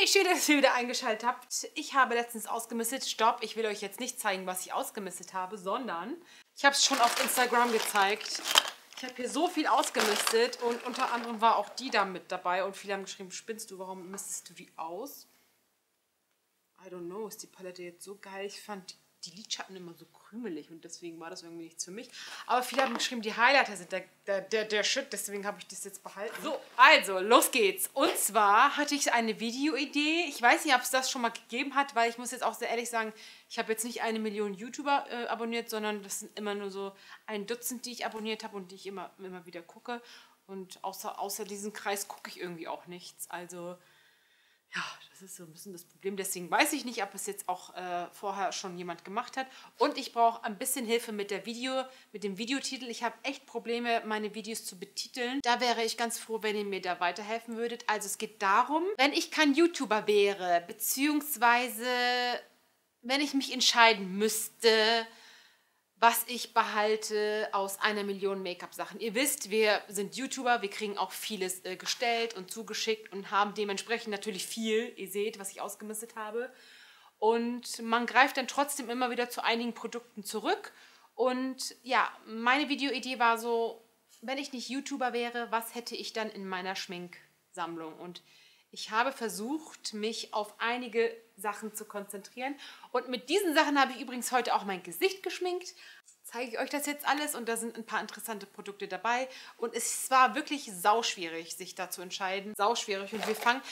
Hey, schön, dass ihr wieder eingeschaltet habt. Ich habe letztens ausgemistet. Stopp, ich will euch jetzt nicht zeigen, was ich ausgemistet habe, sondern ich habe es schon auf Instagram gezeigt. Ich habe hier so viel ausgemistet und unter anderem war auch die da mit dabei und viele haben geschrieben, spinnst du, warum mistest du die aus? I don't know, ist die Palette jetzt so geil? Ich fand die Lidschatten immer so krümelig und deswegen war das irgendwie nichts für mich. Aber viele haben geschrieben, die Highlighter sind der, der, der, der Shit, deswegen habe ich das jetzt behalten. So, also, los geht's. Und zwar hatte ich eine Videoidee. Ich weiß nicht, ob es das schon mal gegeben hat, weil ich muss jetzt auch sehr ehrlich sagen, ich habe jetzt nicht eine Million YouTuber äh, abonniert, sondern das sind immer nur so ein Dutzend, die ich abonniert habe und die ich immer, immer wieder gucke. Und außer, außer diesem Kreis gucke ich irgendwie auch nichts. Also ja, das ist so ein bisschen das Problem. Deswegen weiß ich nicht, ob es jetzt auch äh, vorher schon jemand gemacht hat. Und ich brauche ein bisschen Hilfe mit der Video, mit dem Videotitel. Ich habe echt Probleme, meine Videos zu betiteln. Da wäre ich ganz froh, wenn ihr mir da weiterhelfen würdet. Also es geht darum, wenn ich kein YouTuber wäre, beziehungsweise wenn ich mich entscheiden müsste, was ich behalte aus einer Million Make-up-Sachen. Ihr wisst, wir sind YouTuber, wir kriegen auch vieles äh, gestellt und zugeschickt und haben dementsprechend natürlich viel. Ihr seht, was ich ausgemistet habe. Und man greift dann trotzdem immer wieder zu einigen Produkten zurück. Und ja, meine Videoidee war so, wenn ich nicht YouTuber wäre, was hätte ich dann in meiner Schminksammlung? Und ich habe versucht, mich auf einige Sachen zu konzentrieren. Und mit diesen Sachen habe ich übrigens heute auch mein Gesicht geschminkt. Zeige ich euch das jetzt alles und da sind ein paar interessante Produkte dabei. Und es war wirklich sauschwierig, sich da zu entscheiden. Sauschwierig. Und wir fangen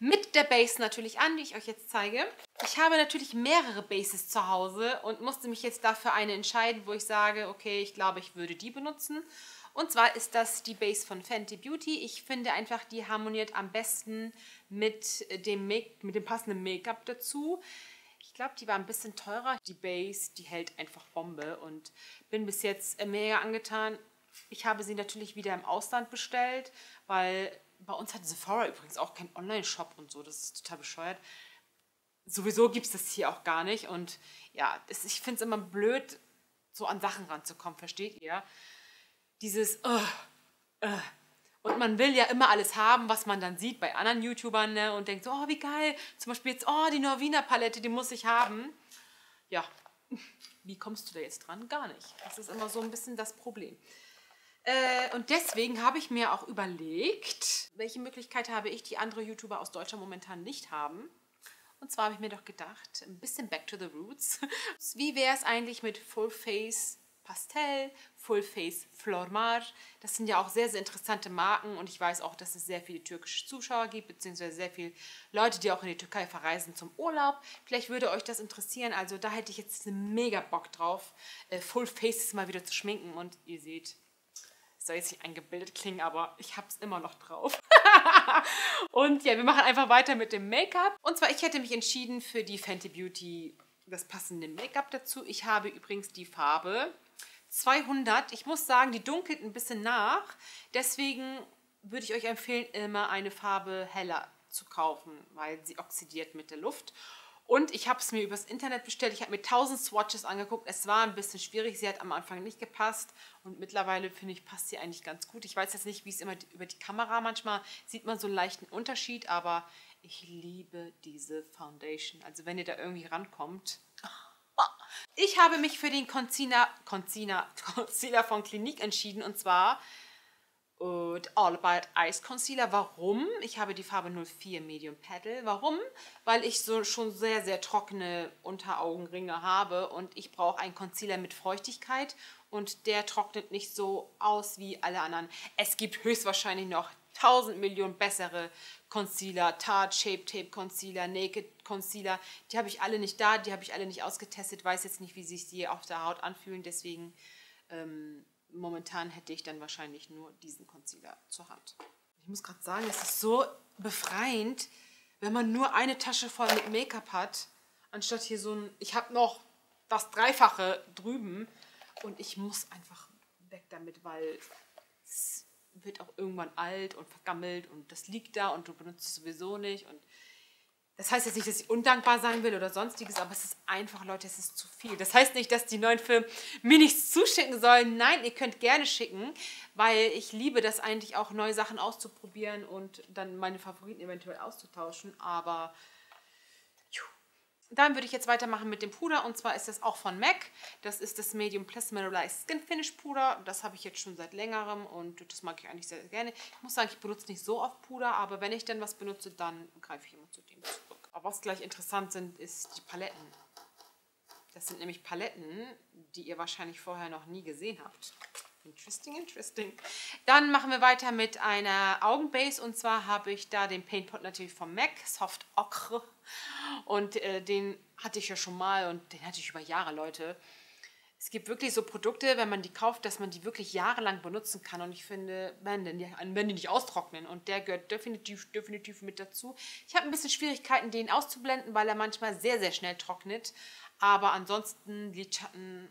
mit der Base natürlich an, die ich euch jetzt zeige. Ich habe natürlich mehrere Bases zu Hause und musste mich jetzt dafür eine entscheiden, wo ich sage, okay, ich glaube, ich würde die benutzen. Und zwar ist das die Base von Fenty Beauty. Ich finde einfach, die harmoniert am besten mit dem, Make mit dem passenden Make-up dazu. Ich glaube, die war ein bisschen teurer. Die Base, die hält einfach Bombe und bin bis jetzt mega angetan. Ich habe sie natürlich wieder im Ausland bestellt, weil bei uns hat Sephora übrigens auch keinen Online-Shop und so. Das ist total bescheuert. Sowieso gibt es das hier auch gar nicht. Und ja, das, ich finde es immer blöd, so an Sachen ranzukommen, versteht ihr? Dieses uh, uh. Und man will ja immer alles haben, was man dann sieht bei anderen YouTubern ne? und denkt so, oh, wie geil. Zum Beispiel jetzt, oh, die Norwina Palette, die muss ich haben. Ja, wie kommst du da jetzt dran? Gar nicht. Das ist immer so ein bisschen das Problem. Äh, und deswegen habe ich mir auch überlegt, welche Möglichkeit habe ich, die andere YouTuber aus Deutschland momentan nicht haben. Und zwar habe ich mir doch gedacht, ein bisschen back to the roots. Wie wäre es eigentlich mit Full Face Pastell, Full Face Flormar. Das sind ja auch sehr, sehr interessante Marken und ich weiß auch, dass es sehr viele türkische Zuschauer gibt, beziehungsweise sehr viele Leute, die auch in die Türkei verreisen zum Urlaub. Vielleicht würde euch das interessieren. Also da hätte ich jetzt mega Bock drauf, äh, Full Faces mal wieder zu schminken und ihr seht, es soll jetzt nicht eingebildet klingen, aber ich habe es immer noch drauf. und ja, wir machen einfach weiter mit dem Make-up. Und zwar, ich hätte mich entschieden für die Fenty Beauty das passende Make-up dazu. Ich habe übrigens die Farbe 200. Ich muss sagen, die dunkelt ein bisschen nach. Deswegen würde ich euch empfehlen, immer eine Farbe heller zu kaufen, weil sie oxidiert mit der Luft. Und ich habe es mir übers Internet bestellt. Ich habe mir 1000 Swatches angeguckt. Es war ein bisschen schwierig. Sie hat am Anfang nicht gepasst. Und mittlerweile, finde ich, passt sie eigentlich ganz gut. Ich weiß jetzt nicht, wie es immer über die Kamera manchmal sieht man so einen leichten Unterschied. Aber ich liebe diese Foundation. Also wenn ihr da irgendwie rankommt, ich habe mich für den Concealer, Concealer, Concealer von Clinique entschieden und zwar uh, All About Ice Concealer. Warum? Ich habe die Farbe 04 Medium Petal. Warum? Weil ich so schon sehr, sehr trockene Unteraugenringe habe und ich brauche einen Concealer mit Feuchtigkeit und der trocknet nicht so aus wie alle anderen. Es gibt höchstwahrscheinlich noch 1000 Millionen bessere Concealer, Tarte Shape Tape Concealer, Naked Concealer. Die habe ich alle nicht da, die habe ich alle nicht ausgetestet, weiß jetzt nicht, wie sich die auf der Haut anfühlen. Deswegen ähm, momentan hätte ich dann wahrscheinlich nur diesen Concealer zur Hand. Ich muss gerade sagen, es ist so befreiend, wenn man nur eine Tasche voll mit Make-up hat, anstatt hier so ein, ich habe noch das Dreifache drüben und ich muss einfach weg damit, weil es wird auch irgendwann alt und vergammelt und das liegt da und du benutzt es sowieso nicht und Das heißt jetzt nicht, dass ich undankbar sein will oder sonstiges, aber es ist einfach, Leute, es ist zu viel. Das heißt nicht, dass die neuen Filme mir nichts zuschicken sollen. Nein, ihr könnt gerne schicken, weil ich liebe das eigentlich auch, neue Sachen auszuprobieren und dann meine Favoriten eventuell auszutauschen. Aber dann würde ich jetzt weitermachen mit dem Puder und zwar ist das auch von MAC. Das ist das Medium Plus Mineralized Skin Finish Puder. Das habe ich jetzt schon seit längerem und das mag ich eigentlich sehr, sehr gerne. Ich muss sagen, ich benutze nicht so oft Puder, aber wenn ich dann was benutze, dann greife ich immer zu dem zurück. Aber was gleich interessant sind, ist die Paletten. Das sind nämlich Paletten, die ihr wahrscheinlich vorher noch nie gesehen habt. Interesting, interesting. Dann machen wir weiter mit einer Augenbase und zwar habe ich da den Paintpot natürlich vom MAC, Soft Ocre. Und äh, den hatte ich ja schon mal und den hatte ich über Jahre, Leute. Es gibt wirklich so Produkte, wenn man die kauft, dass man die wirklich jahrelang benutzen kann. Und ich finde, die, wenn die nicht austrocknen. Und der gehört definitiv, definitiv mit dazu. Ich habe ein bisschen Schwierigkeiten, den auszublenden, weil er manchmal sehr, sehr schnell trocknet. Aber ansonsten, Lidschatten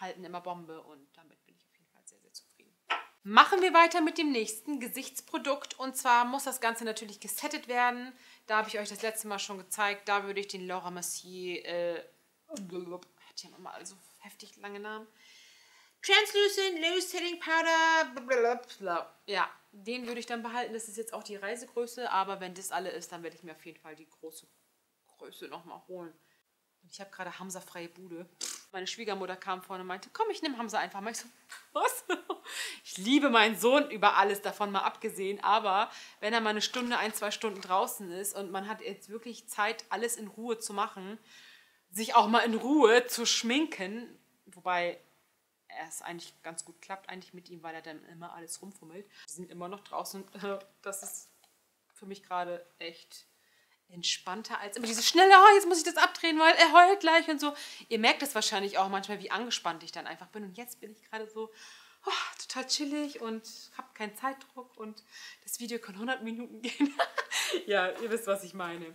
halten immer Bombe und damit bin ich auf jeden Fall sehr, sehr zufrieden. Machen wir weiter mit dem nächsten Gesichtsprodukt. Und zwar muss das Ganze natürlich gesettet werden. Da habe ich euch das letzte Mal schon gezeigt. Da würde ich den Laura Mercier, äh, hat ja nochmal so heftig lange Namen. Translucent Loose Setting Powder. Ja, den würde ich dann behalten. Das ist jetzt auch die Reisegröße. Aber wenn das alle ist, dann werde ich mir auf jeden Fall die große Größe nochmal holen. Ich habe gerade Hamza freie Bude. Meine Schwiegermutter kam vorne und meinte, komm, ich nehme Hamza einfach mal. Ich so, was? Ich liebe meinen Sohn über alles, davon mal abgesehen. Aber wenn er mal eine Stunde, ein, zwei Stunden draußen ist und man hat jetzt wirklich Zeit, alles in Ruhe zu machen, sich auch mal in Ruhe zu schminken, wobei es eigentlich ganz gut klappt eigentlich mit ihm, weil er dann immer alles rumfummelt. Wir sind immer noch draußen. Das ist für mich gerade echt entspannter als immer diese schnelle, oh, jetzt muss ich das abdrehen, weil er heult gleich und so. Ihr merkt es wahrscheinlich auch manchmal, wie angespannt ich dann einfach bin. Und jetzt bin ich gerade so oh, total chillig und habe keinen Zeitdruck und das Video kann 100 Minuten gehen. ja, ihr wisst, was ich meine.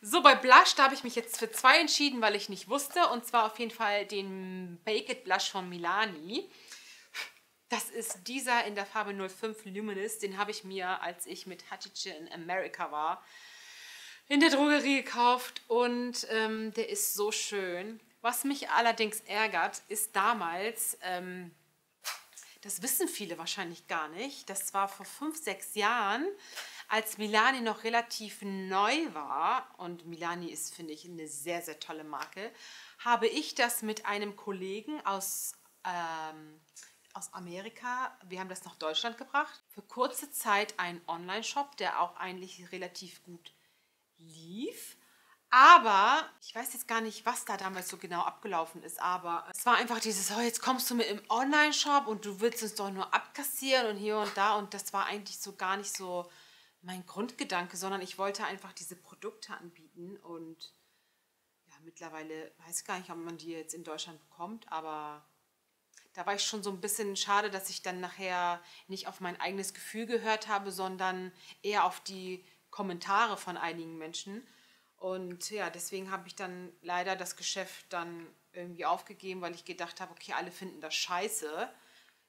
So, bei Blush, da habe ich mich jetzt für zwei entschieden, weil ich nicht wusste. Und zwar auf jeden Fall den Baked Blush von Milani. Das ist dieser in der Farbe 05 Luminous. Den habe ich mir, als ich mit Hatice in America war, in der Drogerie gekauft und ähm, der ist so schön. Was mich allerdings ärgert, ist damals, ähm, das wissen viele wahrscheinlich gar nicht, das war vor fünf, sechs Jahren, als Milani noch relativ neu war, und Milani ist, finde ich, eine sehr, sehr tolle Marke, habe ich das mit einem Kollegen aus, ähm, aus Amerika, wir haben das nach Deutschland gebracht, für kurze Zeit einen Online-Shop, der auch eigentlich relativ gut lief. Aber ich weiß jetzt gar nicht, was da damals so genau abgelaufen ist. Aber es war einfach dieses, oh, jetzt kommst du mit im Online-Shop und du willst uns doch nur abkassieren und hier und da. Und das war eigentlich so gar nicht so mein Grundgedanke, sondern ich wollte einfach diese Produkte anbieten. Und ja, mittlerweile weiß ich gar nicht, ob man die jetzt in Deutschland bekommt. Aber da war ich schon so ein bisschen schade, dass ich dann nachher nicht auf mein eigenes Gefühl gehört habe, sondern eher auf die Kommentare von einigen Menschen. Und ja, deswegen habe ich dann leider das Geschäft dann irgendwie aufgegeben, weil ich gedacht habe, okay, alle finden das scheiße,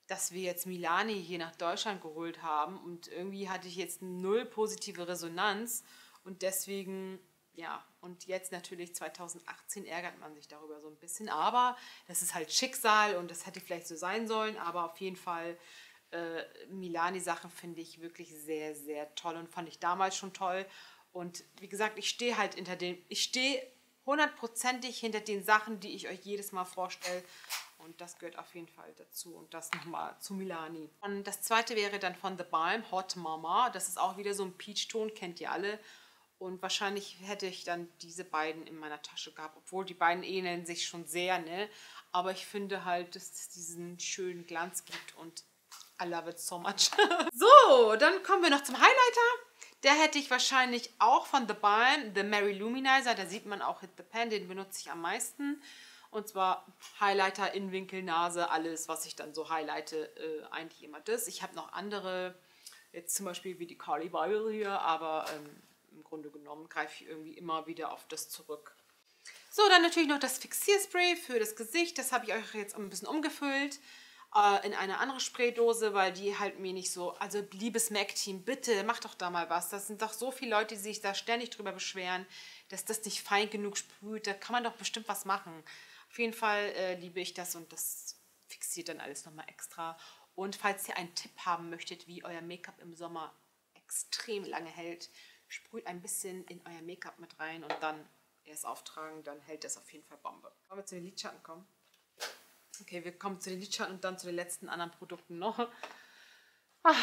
dass wir jetzt Milani hier nach Deutschland geholt haben. Und irgendwie hatte ich jetzt null positive Resonanz. Und deswegen, ja, und jetzt natürlich 2018 ärgert man sich darüber so ein bisschen. Aber das ist halt Schicksal und das hätte vielleicht so sein sollen. Aber auf jeden Fall äh, Milani-Sachen finde ich wirklich sehr, sehr toll und fand ich damals schon toll. Und wie gesagt, ich stehe halt hinter den, ich stehe hundertprozentig hinter den Sachen, die ich euch jedes Mal vorstelle. Und das gehört auf jeden Fall dazu. Und das nochmal zu Milani. Und das zweite wäre dann von The Balm, Hot Mama. Das ist auch wieder so ein Peach-Ton, kennt ihr alle. Und wahrscheinlich hätte ich dann diese beiden in meiner Tasche gehabt, obwohl die beiden ähneln sich schon sehr, ne? Aber ich finde halt, dass es diesen schönen Glanz gibt und I love it so much. so, dann kommen wir noch zum Highlighter. Der hätte ich wahrscheinlich auch von The Balm, The Mary Luminizer. Da sieht man auch Hit the Pen, den benutze ich am meisten. Und zwar Highlighter, Innenwinkel, Nase, alles, was ich dann so highlighte, äh, eigentlich immer das. Ich habe noch andere, jetzt zum Beispiel wie die Carly Bible hier, aber ähm, im Grunde genommen greife ich irgendwie immer wieder auf das zurück. So, dann natürlich noch das Fixierspray für das Gesicht. Das habe ich euch jetzt ein bisschen umgefüllt. Äh, in eine andere Spraydose, weil die halt mir nicht so, also liebes Mac-Team, bitte mach doch da mal was. Das sind doch so viele Leute, die sich da ständig drüber beschweren, dass das nicht fein genug sprüht. Da kann man doch bestimmt was machen. Auf jeden Fall äh, liebe ich das und das fixiert dann alles nochmal extra. Und falls ihr einen Tipp haben möchtet, wie euer Make-up im Sommer extrem lange hält, sprüht ein bisschen in euer Make-up mit rein und dann erst auftragen, dann hält das auf jeden Fall Bombe. Wollen wir zu den Lidschatten kommen? Okay, wir kommen zu den Lidschatten und dann zu den letzten anderen Produkten noch. Ah,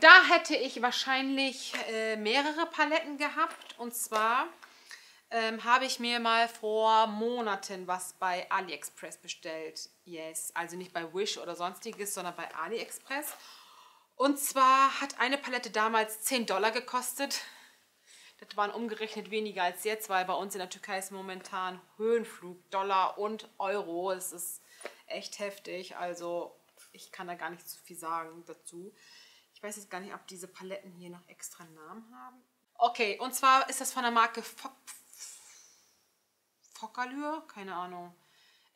da hätte ich wahrscheinlich äh, mehrere Paletten gehabt. Und zwar ähm, habe ich mir mal vor Monaten was bei AliExpress bestellt. Yes, also nicht bei Wish oder sonstiges, sondern bei AliExpress. Und zwar hat eine Palette damals 10 Dollar gekostet. Das waren umgerechnet weniger als jetzt, weil bei uns in der Türkei ist momentan Höhenflug, Dollar und Euro. Es ist echt heftig. Also ich kann da gar nicht so viel sagen dazu. Ich weiß jetzt gar nicht, ob diese Paletten hier noch extra Namen haben. Okay, und zwar ist das von der Marke Focalure, keine Ahnung.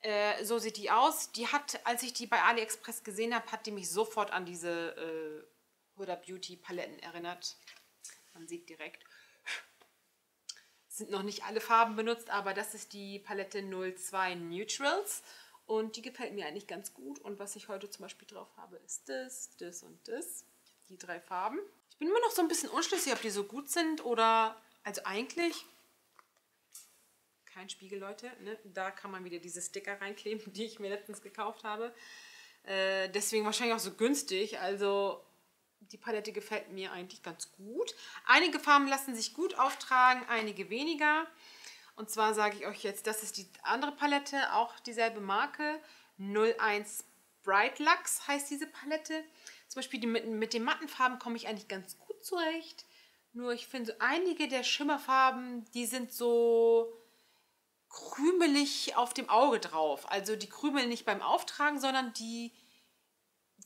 Äh, so sieht die aus. Die hat, als ich die bei AliExpress gesehen habe, hat die mich sofort an diese äh, Huda Beauty Paletten erinnert. Man sieht direkt. Sind noch nicht alle Farben benutzt, aber das ist die Palette 02 Neutrals. Und die gefällt mir eigentlich ganz gut. Und was ich heute zum Beispiel drauf habe, ist das, das und das. Die drei Farben. Ich bin immer noch so ein bisschen unschlüssig, ob die so gut sind oder... Also eigentlich... Kein Spiegel, Leute. Ne? Da kann man wieder diese Sticker reinkleben, die ich mir letztens gekauft habe. Äh, deswegen wahrscheinlich auch so günstig. Also die Palette gefällt mir eigentlich ganz gut. Einige Farben lassen sich gut auftragen, einige weniger. Und zwar sage ich euch jetzt, das ist die andere Palette, auch dieselbe Marke. 01 Bright Lux heißt diese Palette. Zum Beispiel die mit, mit den matten Farben komme ich eigentlich ganz gut zurecht. Nur ich finde so einige der Schimmerfarben, die sind so krümelig auf dem Auge drauf. Also die krümeln nicht beim Auftragen, sondern die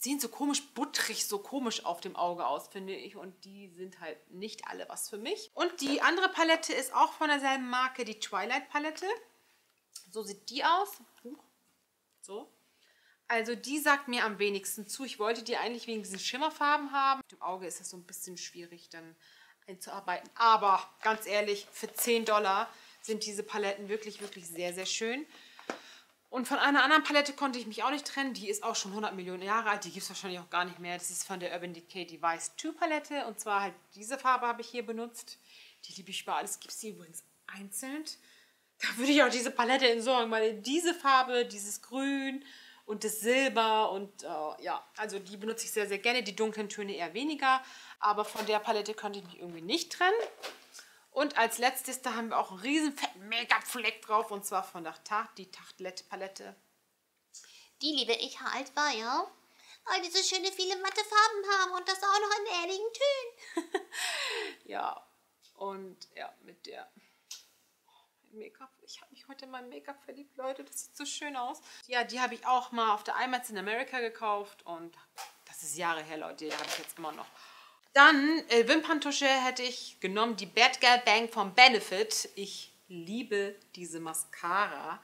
sehen so komisch butterig, so komisch auf dem Auge aus, finde ich. Und die sind halt nicht alle was für mich. Und die andere Palette ist auch von derselben Marke, die Twilight Palette. So sieht die aus. So. Also die sagt mir am wenigsten zu. Ich wollte die eigentlich wegen diesen Schimmerfarben haben. Mit dem Auge ist das so ein bisschen schwierig dann einzuarbeiten. Aber ganz ehrlich, für 10 Dollar sind diese Paletten wirklich, wirklich sehr, sehr schön. Und von einer anderen Palette konnte ich mich auch nicht trennen. Die ist auch schon 100 Millionen Jahre alt. Die gibt es wahrscheinlich auch gar nicht mehr. Das ist von der Urban Decay Device 2 Palette. Und zwar halt diese Farbe habe ich hier benutzt. Die liebe ich über alles. Gibt es die übrigens einzeln. Da würde ich auch diese Palette entsorgen, weil diese Farbe, dieses Grün und das Silber und äh, ja, also die benutze ich sehr, sehr gerne. Die dunklen Töne eher weniger. Aber von der Palette konnte ich mich irgendwie nicht trennen. Und als letztes, da haben wir auch einen riesen fetten Make-up-Fleck drauf. Und zwar von der Tarte, die Tartelette-Palette. Die liebe ich halt, weil ja, weil die so schöne viele matte Farben haben und das auch noch in ehrlichen Tönen. ja, und ja, mit der Make-up. Ich habe mich heute in mein Make-up verliebt, Leute. Das sieht so schön aus. Ja, die habe ich auch mal auf der IMAX in America gekauft. Und das ist Jahre her, Leute. Die habe ich jetzt immer noch. Dann äh, Wimperntusche hätte ich genommen, die Bad Girl Bang vom Benefit. Ich liebe diese Mascara.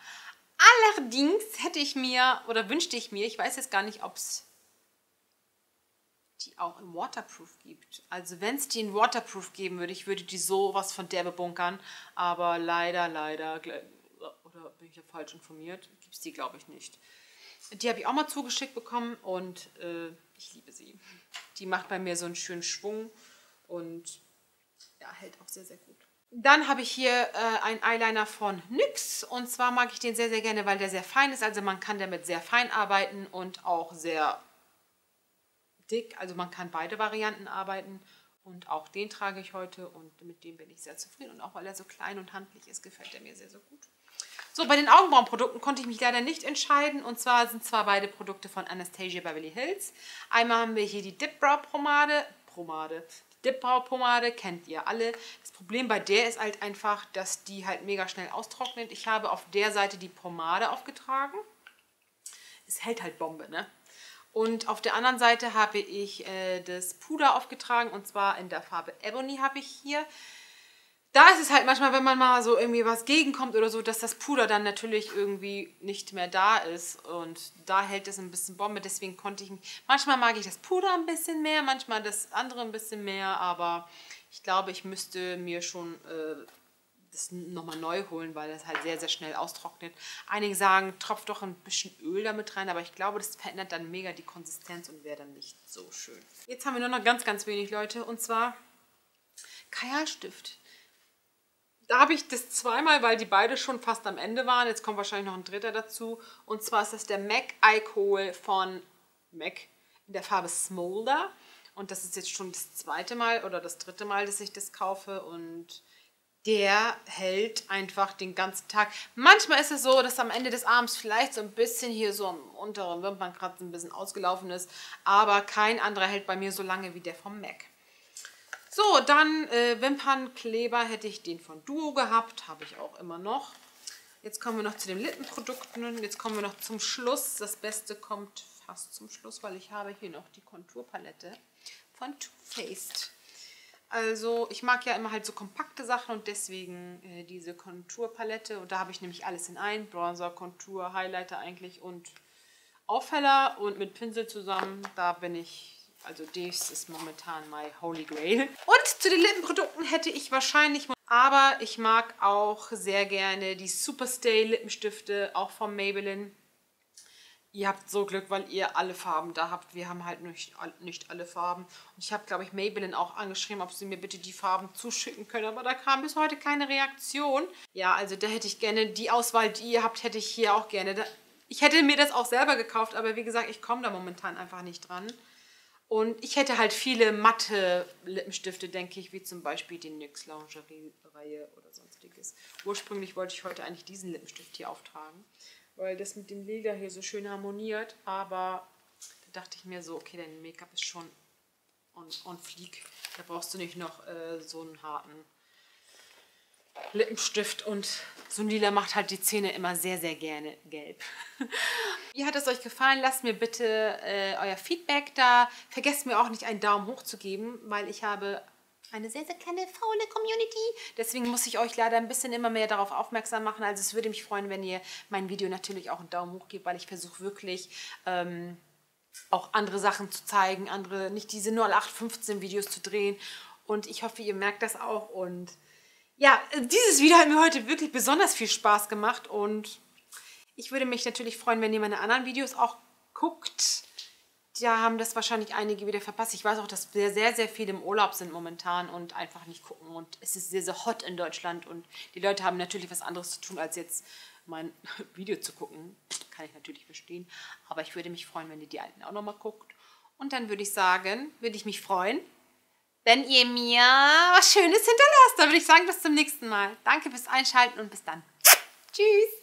Allerdings hätte ich mir oder wünschte ich mir, ich weiß jetzt gar nicht, ob es die auch im Waterproof gibt. Also wenn es die in Waterproof geben würde, ich würde die sowas von derbe bunkern. Aber leider, leider, oder bin ich ja falsch informiert, gibt es die glaube ich nicht. Die habe ich auch mal zugeschickt bekommen und äh, ich liebe sie. Die macht bei mir so einen schönen Schwung und ja, hält auch sehr, sehr gut. Dann habe ich hier äh, einen Eyeliner von NYX und zwar mag ich den sehr, sehr gerne, weil der sehr fein ist. Also man kann damit sehr fein arbeiten und auch sehr dick. Also man kann beide Varianten arbeiten und auch den trage ich heute und mit dem bin ich sehr zufrieden. Und auch weil er so klein und handlich ist, gefällt er mir sehr, sehr gut. So, bei den Augenbrauenprodukten konnte ich mich leider nicht entscheiden. Und zwar sind zwar beide Produkte von Anastasia Beverly Hills. Einmal haben wir hier die Dip Brow Pomade. Pomade. Brow Pomade kennt ihr alle. Das Problem bei der ist halt einfach, dass die halt mega schnell austrocknet. Ich habe auf der Seite die Pomade aufgetragen. Es hält halt Bombe, ne? Und auf der anderen Seite habe ich äh, das Puder aufgetragen und zwar in der Farbe Ebony habe ich hier. Da ist es halt manchmal, wenn man mal so irgendwie was gegenkommt oder so, dass das Puder dann natürlich irgendwie nicht mehr da ist. Und da hält es ein bisschen Bombe. Deswegen konnte ich. Manchmal mag ich das Puder ein bisschen mehr, manchmal das andere ein bisschen mehr. Aber ich glaube, ich müsste mir schon äh, das nochmal neu holen, weil das halt sehr, sehr schnell austrocknet. Einige sagen, tropft doch ein bisschen Öl damit rein, aber ich glaube, das verändert dann mega die Konsistenz und wäre dann nicht so schön. Jetzt haben wir nur noch ganz, ganz wenig Leute und zwar Kajalstift. Da habe ich das zweimal, weil die beide schon fast am Ende waren. Jetzt kommt wahrscheinlich noch ein dritter dazu. Und zwar ist das der MAC Eye von MAC in der Farbe Smolder. Und das ist jetzt schon das zweite Mal oder das dritte Mal, dass ich das kaufe. Und der hält einfach den ganzen Tag. Manchmal ist es so, dass am Ende des Abends vielleicht so ein bisschen hier so am unteren Wimpernkratz ein bisschen ausgelaufen ist. Aber kein anderer hält bei mir so lange wie der vom MAC. So, dann äh, Wimpernkleber hätte ich den von Duo gehabt, habe ich auch immer noch. Jetzt kommen wir noch zu den Lippenprodukten. Jetzt kommen wir noch zum Schluss. Das Beste kommt fast zum Schluss, weil ich habe hier noch die Konturpalette von Too Faced. Also ich mag ja immer halt so kompakte Sachen und deswegen äh, diese Konturpalette. Und da habe ich nämlich alles in ein. Bronzer, Kontur, Highlighter eigentlich und Aufheller und mit Pinsel zusammen. Da bin ich also dies ist momentan my holy grail. Und zu den Lippenprodukten hätte ich wahrscheinlich, aber ich mag auch sehr gerne die Superstay Lippenstifte, auch von Maybelline. Ihr habt so Glück, weil ihr alle Farben da habt. Wir haben halt nicht, nicht alle Farben. Und ich habe, glaube ich, Maybelline auch angeschrieben, ob sie mir bitte die Farben zuschicken können. Aber da kam bis heute keine Reaktion. Ja, also da hätte ich gerne die Auswahl, die ihr habt, hätte ich hier auch gerne. Ich hätte mir das auch selber gekauft, aber wie gesagt, ich komme da momentan einfach nicht dran. Und ich hätte halt viele matte Lippenstifte, denke ich, wie zum Beispiel die NYX Lingerie-Reihe oder sonstiges. Ursprünglich wollte ich heute eigentlich diesen Lippenstift hier auftragen, weil das mit dem Lila hier so schön harmoniert. Aber da dachte ich mir so, okay, dein Make-up ist schon on, on fleek. Da brauchst du nicht noch äh, so einen harten Lippenstift und Lila macht halt die Zähne immer sehr, sehr gerne gelb. Wie hat es euch gefallen? Lasst mir bitte äh, euer Feedback da. Vergesst mir auch nicht einen Daumen hoch zu geben, weil ich habe eine sehr, sehr kleine, faule Community. Deswegen muss ich euch leider ein bisschen immer mehr darauf aufmerksam machen. Also es würde mich freuen, wenn ihr mein Video natürlich auch einen Daumen hoch gebt, weil ich versuche wirklich... Ähm, auch andere Sachen zu zeigen, andere, nicht diese 0815 Videos zu drehen. Und ich hoffe, ihr merkt das auch. Und ja, dieses Video hat mir heute wirklich besonders viel Spaß gemacht und ich würde mich natürlich freuen, wenn ihr meine anderen Videos auch guckt. Da haben das wahrscheinlich einige wieder verpasst. Ich weiß auch, dass wir sehr, sehr viel im Urlaub sind momentan und einfach nicht gucken. Und es ist sehr, sehr hot in Deutschland und die Leute haben natürlich was anderes zu tun, als jetzt mein Video zu gucken. Kann ich natürlich verstehen. Aber ich würde mich freuen, wenn ihr die alten auch nochmal guckt. Und dann würde ich sagen, würde ich mich freuen, wenn ihr mir was Schönes hinterlasst. Dann würde ich sagen, bis zum nächsten Mal. Danke fürs Einschalten und bis dann. Tschüss.